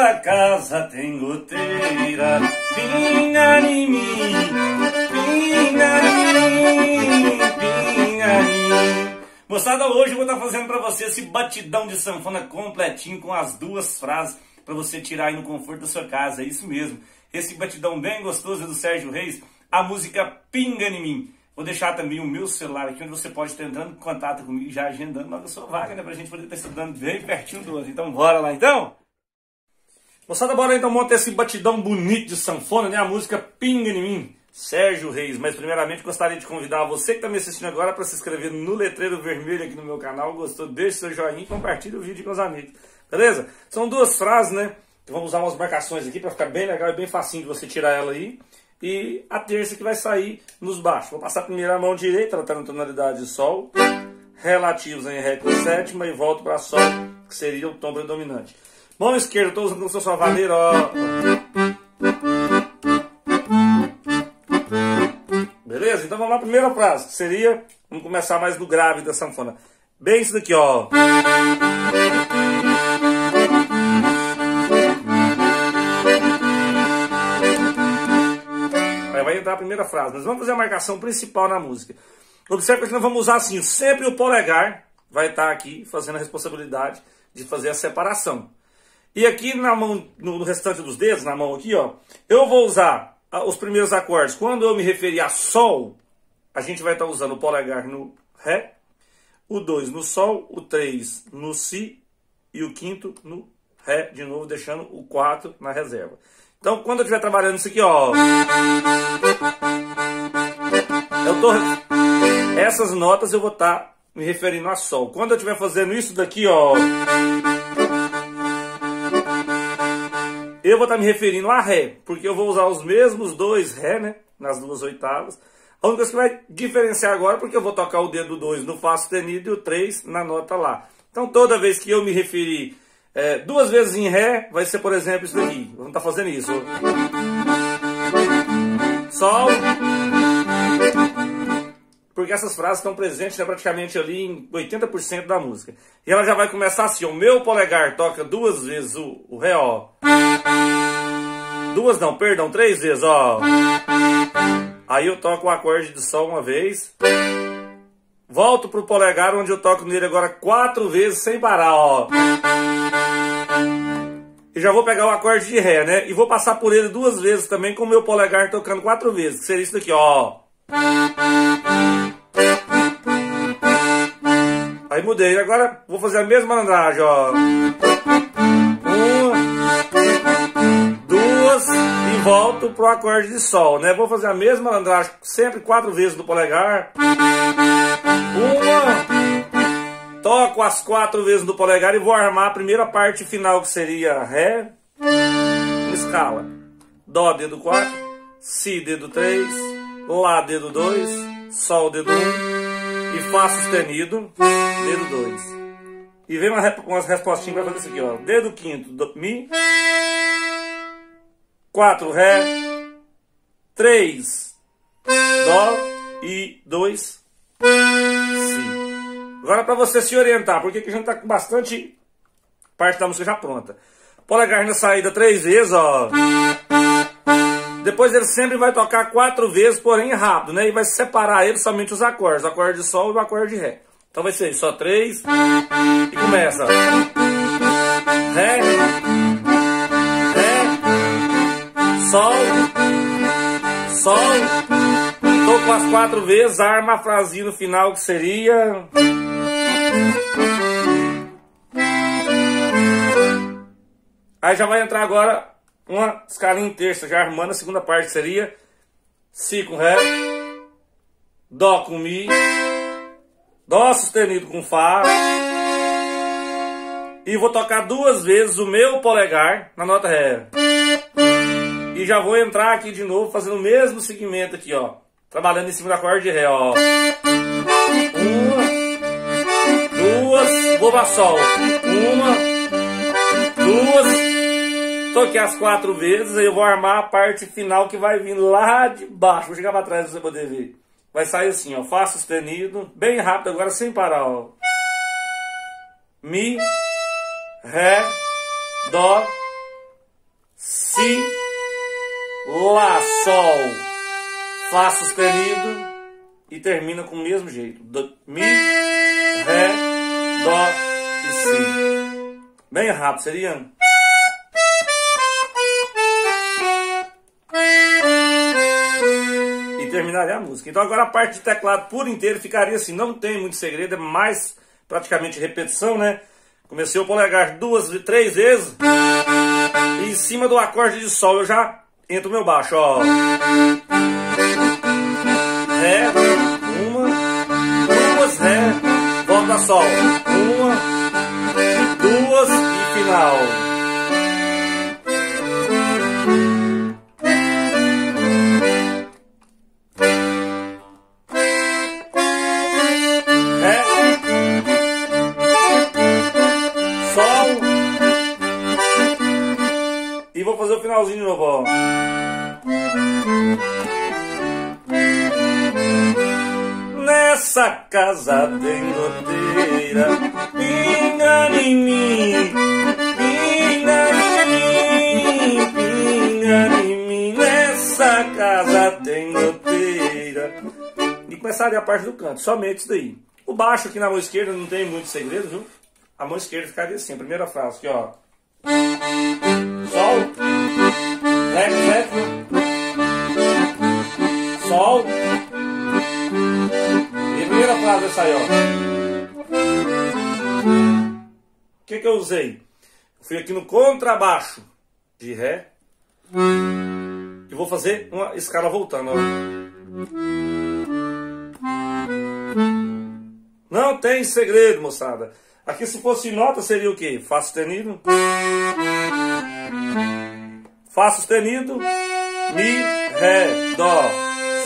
da casa tem goteira, pinga em mim, pinga em mim, pinga em mim. Moçada, hoje eu vou estar fazendo para você esse batidão de sanfona completinho com as duas frases para você tirar aí no conforto da sua casa, é isso mesmo. Esse batidão bem gostoso do Sérgio Reis, a música Pinga em mim. Vou deixar também o meu celular aqui, onde você pode estar entrando em contato comigo, já agendando logo a sua vaga, né? Pra gente poder estar estudando bem pertinho do outro. Então, bora lá então? Moçada, bora então montar esse batidão bonito de sanfona, né? A música Pinga em mim, Sérgio Reis. Mas primeiramente gostaria de convidar você que está me assistindo agora para se inscrever no letreiro vermelho aqui no meu canal. Gostou? Deixe seu joinha e compartilhe o vídeo com os amigos. Beleza? São duas frases, né? Vamos usar umas marcações aqui para ficar bem legal e bem facinho de você tirar ela aí e a terça que vai sair nos baixos. Vou passar a primeira mão direita, ela está na tonalidade de Sol, relativos em Ré com sétima e volto para Sol, que seria o tom predominante. Mão esquerda, usando como sua vaneira, ó. Beleza? Então vamos lá, primeira frase, que seria, vamos começar mais no grave da sanfona. Bem isso daqui, ó. entrar a primeira frase. Nós vamos fazer a marcação principal na música. Observe que nós vamos usar assim, sempre o polegar vai estar aqui fazendo a responsabilidade de fazer a separação. E aqui na mão, no restante dos dedos, na mão aqui, ó, eu vou usar os primeiros acordes. Quando eu me referir a Sol, a gente vai estar usando o polegar no Ré, o 2 no Sol, o 3 no Si e o quinto no Ré, de novo deixando o 4 na reserva. Então, quando eu estiver trabalhando isso aqui, ó. Eu tô. Essas notas eu vou estar tá me referindo a Sol. Quando eu estiver fazendo isso daqui, ó. Eu vou estar me referindo a Ré, porque eu vou usar os mesmos dois Ré, né? Nas duas oitavas. A única coisa que vai diferenciar agora, porque eu vou tocar o dedo 2 no Fá sustenido e o 3 na nota Lá. Então, toda vez que eu me referir é, duas vezes em Ré vai ser, por exemplo, isso daqui. Vamos estar fazendo isso. Sol. Porque essas frases estão presentes né, praticamente ali em 80% da música. E ela já vai começar assim: o meu polegar toca duas vezes o, o Ré, ó. Duas não, perdão, três vezes, ó. Aí eu toco o acorde de Sol uma vez. Volto pro polegar, onde eu toco nele agora quatro vezes sem parar, ó. E já vou pegar o acorde de Ré, né? E vou passar por ele duas vezes também com o meu polegar tocando quatro vezes. Que seria isso daqui, ó. Aí mudei. Agora vou fazer a mesma malandragem, ó. Uma, duas e volto pro acorde de Sol, né? Vou fazer a mesma malandragem sempre quatro vezes no polegar. Uma. Toco as quatro vezes no polegar e vou armar a primeira parte final que seria Ré, escala. Dó, dedo 4, Si, dedo 3, Lá, dedo 2, Sol, dedo 1 e Fá sustenido, dedo 2. E vem uma, umas respostinhas para fazer isso aqui, ó. Dedo quinto, do, Mi. 4, Ré. 3, Dó. E 2, Si. Agora para você se orientar, porque aqui a gente está com bastante parte da música já pronta. Polegar na saída três vezes, ó. Depois ele sempre vai tocar quatro vezes, porém rápido, né? E vai separar ele somente os acordes, o acorde de Sol e o acorde de Ré. Então vai ser só três e começa. Ré, Ré, Sol, Sol, com as quatro vezes, arma a frasinha no final que seria. Aí já vai entrar agora uma escalinha em terça, já armando a segunda parte, seria Si com Ré, Dó com Mi, Dó sustenido com Fá. E vou tocar duas vezes o meu polegar na nota Ré. E já vou entrar aqui de novo fazendo o mesmo segmento aqui, ó. Trabalhando em cima da corda de Ré, ó. Uma, duas, vou pra Sol. Toquei as quatro vezes, aí eu vou armar a parte final que vai vir lá de baixo. Vou chegar pra trás pra você poder ver. Vai sair assim, ó. Fá sustenido, bem rápido agora, sem parar, ó. Mi, Ré, Dó, Si, Lá, Sol, Fá sustenido e termina com o mesmo jeito. Do, mi, Ré, Dó e Si. Bem rápido, seria? Terminaria a música. Então agora a parte de teclado por inteiro ficaria assim. Não tem muito segredo, é mais praticamente repetição, né? Comecei o polegar duas, três vezes. E em cima do acorde de sol eu já entro meu baixo, ó. Finalzinho ó. Nessa casa tem goteira, pinga em mim, pinga em mim, pinga em mim. Nessa casa tem goteira. E começaria a parte do canto, somente isso daí. O baixo aqui na mão esquerda não tem muito segredo, viu? A mão esquerda ficaria assim, a primeira frase aqui, ó. Sol, Ré, Sol. E a primeira frase essa aí, ó. O que, que eu usei? Fui aqui no contrabaixo de Ré. E vou fazer uma escala voltando, ó. Não tem segredo, moçada. Aqui se fosse nota seria o quê? Fá sustenido. Fá sustenido. Mi, Ré, Dó,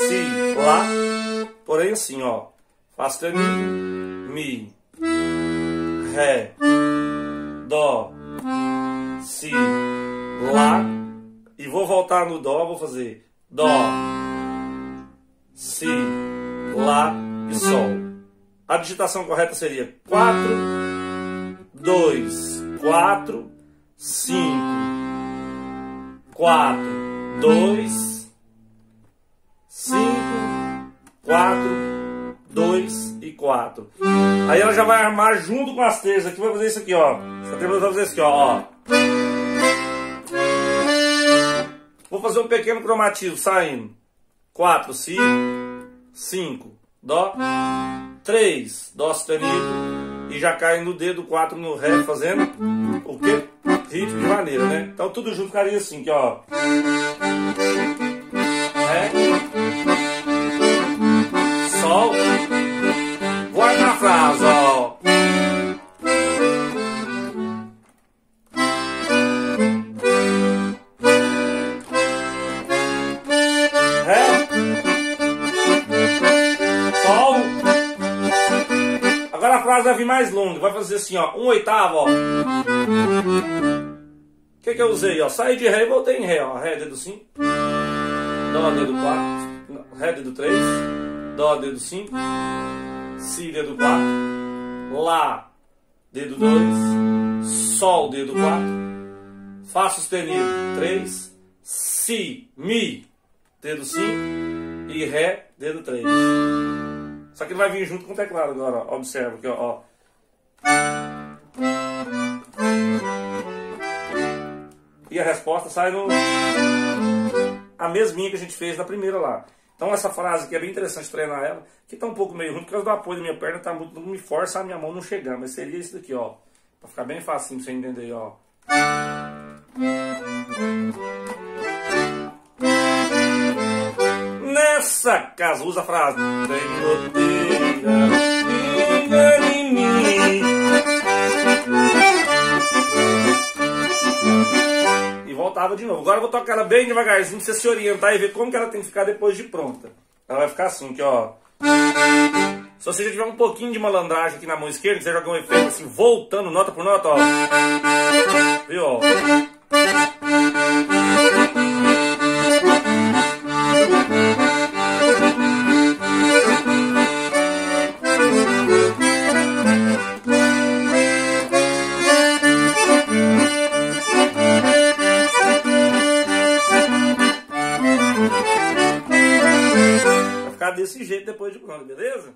Si, Lá. Porém assim, ó. Fá sustenido. Mi, Ré, Dó, Si, Lá. E vou voltar no Dó, vou fazer Dó, Si, Lá e Sol. A digitação correta seria 4, 2, 4, 5, 4, 2, 5, 4, 2 e 4. Aí ela já vai armar junto com as três aqui, vai fazer isso aqui, ó. Essa três vai fazer isso aqui, ó. Vou fazer um pequeno cromatismo saindo. 4, Si, 5, Dó, 3, Dó sustenido, e já cai no dedo 4 no Ré, fazendo o quê? Ritmo de maneira, né? Então tudo junto ficaria assim, que ó. Ré, Sol, vai na frase, ó. frase vai vir mais longa. Vai fazer assim, ó. Um oitavo, ó. Que, eu usei, ó? Saí de Ré e voltei em Ré, ó. Ré, dedo 5. Dó, dedo 4. Ré, dedo 3. Dó, dedo 5. Si, dedo 4. Lá, dedo 2. Sol, dedo 4. Fá sustenido, 3. Si, Mi, dedo 5. E Ré, dedo 3. Só que ele vai vir junto com o teclado agora, ó. Observa aqui, ó. E a resposta sai no... A mesminha que a gente fez na primeira lá. Então essa frase aqui é bem interessante treinar ela, que tá um pouco meio ruim, por causa do apoio da minha perna, tá muito, me força a minha mão não chegar, mas seria isso daqui, ó. Pra ficar bem facinho pra você entender, ó. Nessa casa, usa a frase. Tem. Voltava de novo. Agora eu vou tocar ela bem devagarzinho pra você se orientar e ver como que ela tem que ficar depois de pronta. Ela vai ficar assim, aqui ó. Se você já tiver um pouquinho de malandragem aqui na mão esquerda, você joga um efeito assim, voltando nota por nota, ó. Viu, ó? Depois de pronto, beleza?